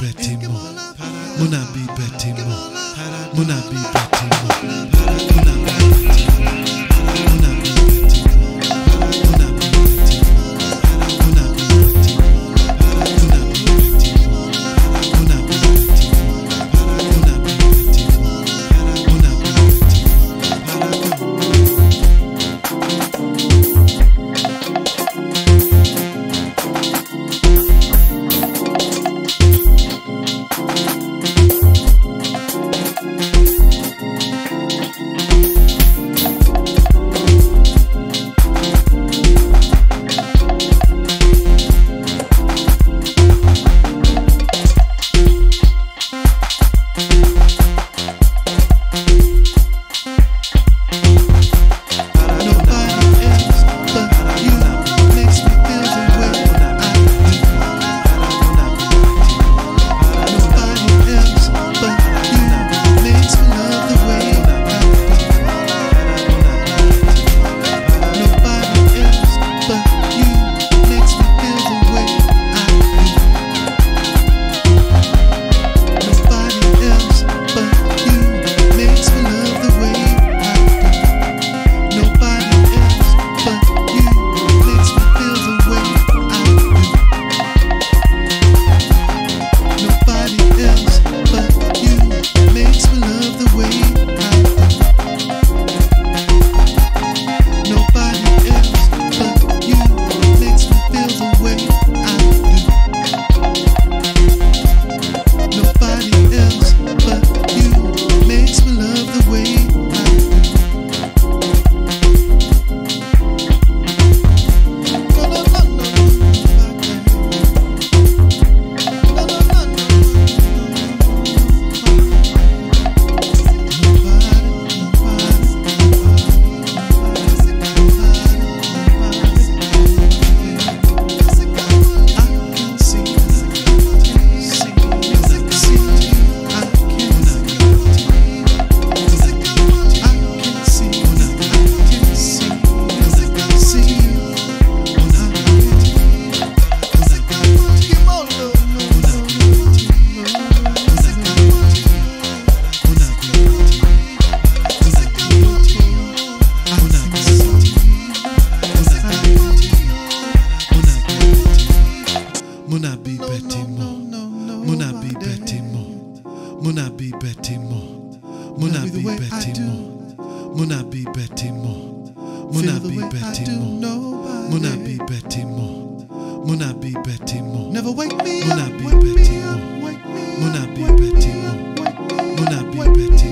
betimo muna bi betimo muna bi betimo muna bi betimo Mon habit bâtiment. Mon habit bâtiment. Mon habit bâtiment. Mon habit bâtiment. Mon habit bâtiment. Never wake me up. Mon habit bâtiment. Mon habit bâtiment. Mon habit bâtiment.